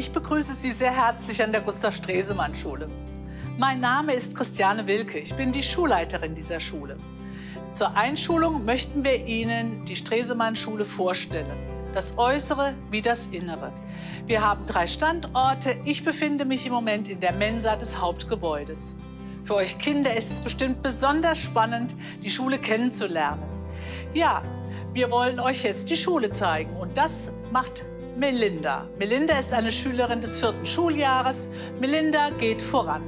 Ich begrüße Sie sehr herzlich an der Gustav Stresemann Schule. Mein Name ist Christiane Wilke. Ich bin die Schulleiterin dieser Schule. Zur Einschulung möchten wir Ihnen die Stresemann Schule vorstellen. Das Äußere wie das Innere. Wir haben drei Standorte. Ich befinde mich im Moment in der Mensa des Hauptgebäudes. Für euch Kinder ist es bestimmt besonders spannend, die Schule kennenzulernen. Ja, wir wollen euch jetzt die Schule zeigen und das macht Melinda. Melinda ist eine Schülerin des vierten Schuljahres. Melinda geht voran.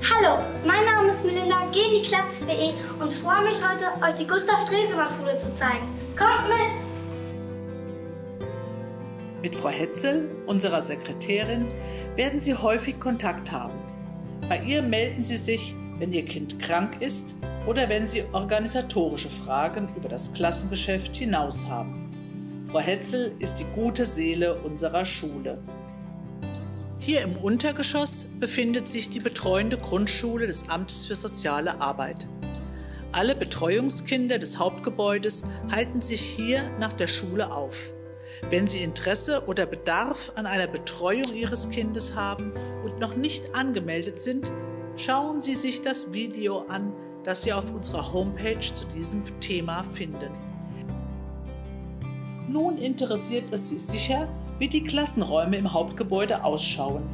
Hallo, mein Name ist Melinda, gehe in die Klasse 4E und freue mich heute, euch die Gustav Stresemann Schule zu zeigen. Kommt mit! Mit Frau Hetzel, unserer Sekretärin, werden Sie häufig Kontakt haben. Bei ihr melden Sie sich, wenn Ihr Kind krank ist oder wenn Sie organisatorische Fragen über das Klassengeschäft hinaus haben. Frau Hetzel ist die gute Seele unserer Schule. Hier im Untergeschoss befindet sich die betreuende Grundschule des Amtes für soziale Arbeit. Alle Betreuungskinder des Hauptgebäudes halten sich hier nach der Schule auf. Wenn Sie Interesse oder Bedarf an einer Betreuung Ihres Kindes haben und noch nicht angemeldet sind, schauen Sie sich das Video an, das Sie auf unserer Homepage zu diesem Thema finden. Nun interessiert es Sie sicher, wie die Klassenräume im Hauptgebäude ausschauen.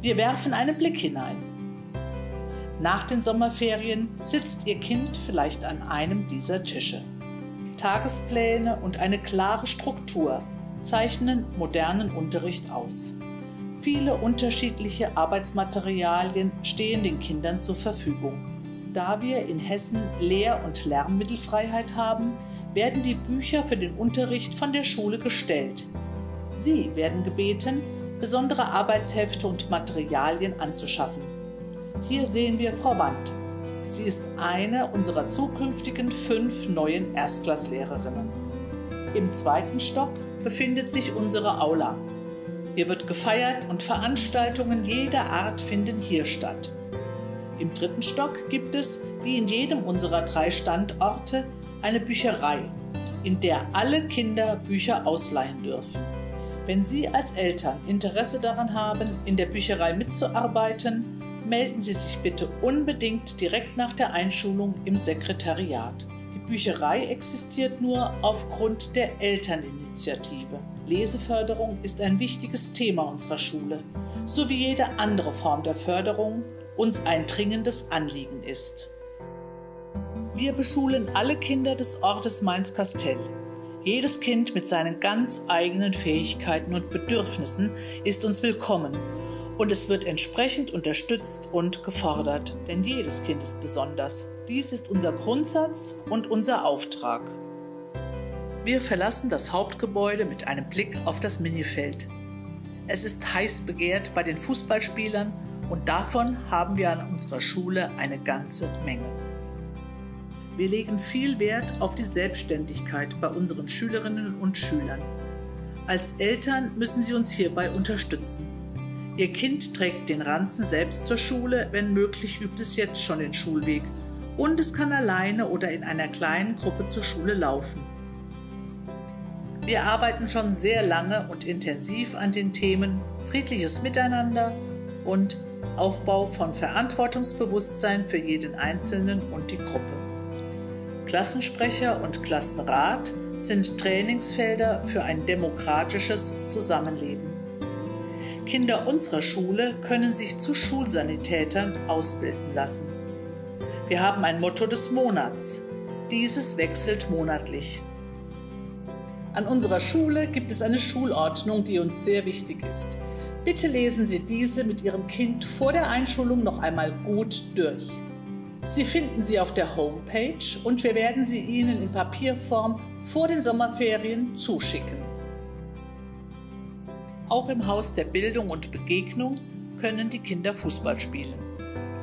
Wir werfen einen Blick hinein. Nach den Sommerferien sitzt Ihr Kind vielleicht an einem dieser Tische. Tagespläne und eine klare Struktur zeichnen modernen Unterricht aus. Viele unterschiedliche Arbeitsmaterialien stehen den Kindern zur Verfügung. Da wir in Hessen Lehr- und Lernmittelfreiheit haben, werden die Bücher für den Unterricht von der Schule gestellt. Sie werden gebeten, besondere Arbeitshefte und Materialien anzuschaffen. Hier sehen wir Frau Wand. Sie ist eine unserer zukünftigen fünf neuen Erstklasslehrerinnen. Im zweiten Stock befindet sich unsere Aula. Hier wird gefeiert und Veranstaltungen jeder Art finden hier statt. Im dritten Stock gibt es, wie in jedem unserer drei Standorte, eine Bücherei, in der alle Kinder Bücher ausleihen dürfen. Wenn Sie als Eltern Interesse daran haben, in der Bücherei mitzuarbeiten, melden Sie sich bitte unbedingt direkt nach der Einschulung im Sekretariat. Die Bücherei existiert nur aufgrund der Elterninitiative. Leseförderung ist ein wichtiges Thema unserer Schule, so wie jede andere Form der Förderung uns ein dringendes Anliegen ist. Wir beschulen alle Kinder des Ortes Mainz-Kastell. Jedes Kind mit seinen ganz eigenen Fähigkeiten und Bedürfnissen ist uns willkommen und es wird entsprechend unterstützt und gefordert, denn jedes Kind ist besonders. Dies ist unser Grundsatz und unser Auftrag. Wir verlassen das Hauptgebäude mit einem Blick auf das Minifeld. Es ist heiß begehrt bei den Fußballspielern und davon haben wir an unserer Schule eine ganze Menge. Wir legen viel Wert auf die Selbstständigkeit bei unseren Schülerinnen und Schülern. Als Eltern müssen Sie uns hierbei unterstützen. Ihr Kind trägt den Ranzen selbst zur Schule, wenn möglich übt es jetzt schon den Schulweg und es kann alleine oder in einer kleinen Gruppe zur Schule laufen. Wir arbeiten schon sehr lange und intensiv an den Themen friedliches Miteinander und Aufbau von Verantwortungsbewusstsein für jeden Einzelnen und die Gruppe. Klassensprecher und Klassenrat sind Trainingsfelder für ein demokratisches Zusammenleben. Kinder unserer Schule können sich zu Schulsanitätern ausbilden lassen. Wir haben ein Motto des Monats. Dieses wechselt monatlich. An unserer Schule gibt es eine Schulordnung, die uns sehr wichtig ist. Bitte lesen Sie diese mit Ihrem Kind vor der Einschulung noch einmal gut durch. Sie finden sie auf der Homepage und wir werden sie Ihnen in Papierform vor den Sommerferien zuschicken. Auch im Haus der Bildung und Begegnung können die Kinder Fußball spielen.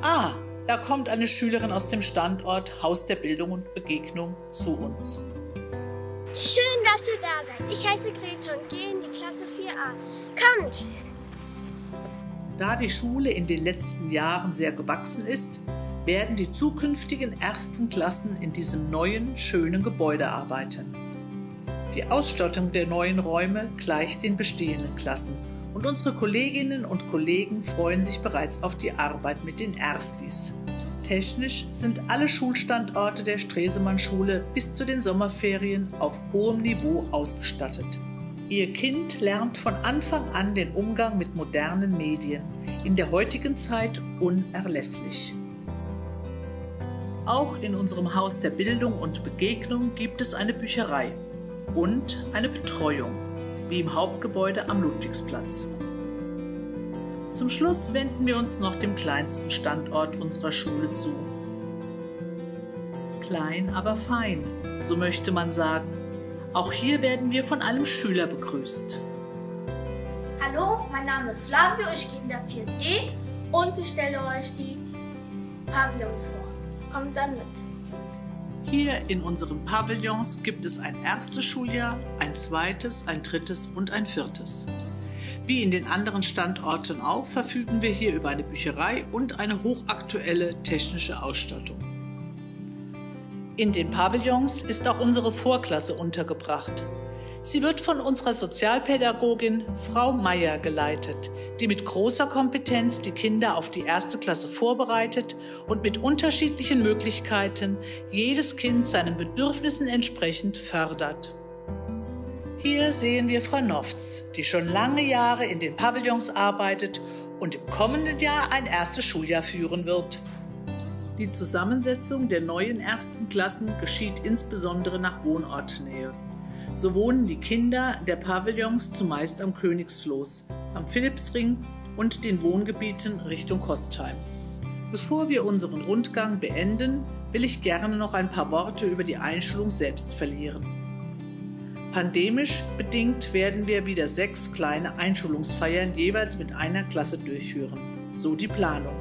Ah, da kommt eine Schülerin aus dem Standort Haus der Bildung und Begegnung zu uns. Schön, dass ihr da seid. Ich heiße Grete und gehe in die Klasse 4a. Kommt! Da die Schule in den letzten Jahren sehr gewachsen ist, werden die zukünftigen ersten Klassen in diesem neuen, schönen Gebäude arbeiten. Die Ausstattung der neuen Räume gleicht den bestehenden Klassen und unsere Kolleginnen und Kollegen freuen sich bereits auf die Arbeit mit den Erstis. Technisch sind alle Schulstandorte der Stresemann-Schule bis zu den Sommerferien auf hohem Niveau ausgestattet. Ihr Kind lernt von Anfang an den Umgang mit modernen Medien, in der heutigen Zeit unerlässlich. Auch in unserem Haus der Bildung und Begegnung gibt es eine Bücherei und eine Betreuung, wie im Hauptgebäude am Ludwigsplatz. Zum Schluss wenden wir uns noch dem kleinsten Standort unserer Schule zu. Klein, aber fein, so möchte man sagen. Auch hier werden wir von einem Schüler begrüßt. Hallo, mein Name ist Flavio, ich gehe in der 4D und ich stelle euch die Pavillons vor. Kommt dann mit. Hier in unseren Pavillons gibt es ein erstes Schuljahr, ein zweites, ein drittes und ein viertes. Wie in den anderen Standorten auch verfügen wir hier über eine Bücherei und eine hochaktuelle technische Ausstattung. In den Pavillons ist auch unsere Vorklasse untergebracht. Sie wird von unserer Sozialpädagogin Frau Meier geleitet, die mit großer Kompetenz die Kinder auf die erste Klasse vorbereitet und mit unterschiedlichen Möglichkeiten jedes Kind seinen Bedürfnissen entsprechend fördert. Hier sehen wir Frau Nofz, die schon lange Jahre in den Pavillons arbeitet und im kommenden Jahr ein erstes Schuljahr führen wird. Die Zusammensetzung der neuen ersten Klassen geschieht insbesondere nach Wohnortnähe. So wohnen die Kinder der Pavillons zumeist am Königsfloß, am Philippsring und den Wohngebieten Richtung Kostheim. Bevor wir unseren Rundgang beenden, will ich gerne noch ein paar Worte über die Einschulung selbst verlieren. Pandemisch bedingt werden wir wieder sechs kleine Einschulungsfeiern jeweils mit einer Klasse durchführen. So die Planung.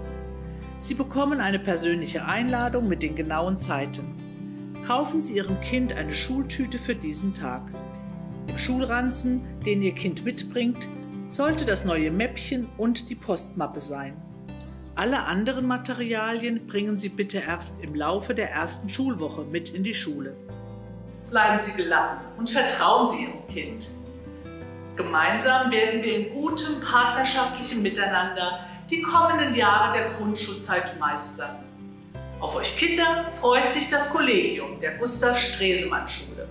Sie bekommen eine persönliche Einladung mit den genauen Zeiten kaufen Sie Ihrem Kind eine Schultüte für diesen Tag. Im Schulranzen, den Ihr Kind mitbringt, sollte das neue Mäppchen und die Postmappe sein. Alle anderen Materialien bringen Sie bitte erst im Laufe der ersten Schulwoche mit in die Schule. Bleiben Sie gelassen und vertrauen Sie Ihrem Kind. Gemeinsam werden wir in gutem partnerschaftlichem Miteinander die kommenden Jahre der Grundschulzeit meistern. Auf euch Kinder freut sich das Kollegium der Gustav Stresemann Schule.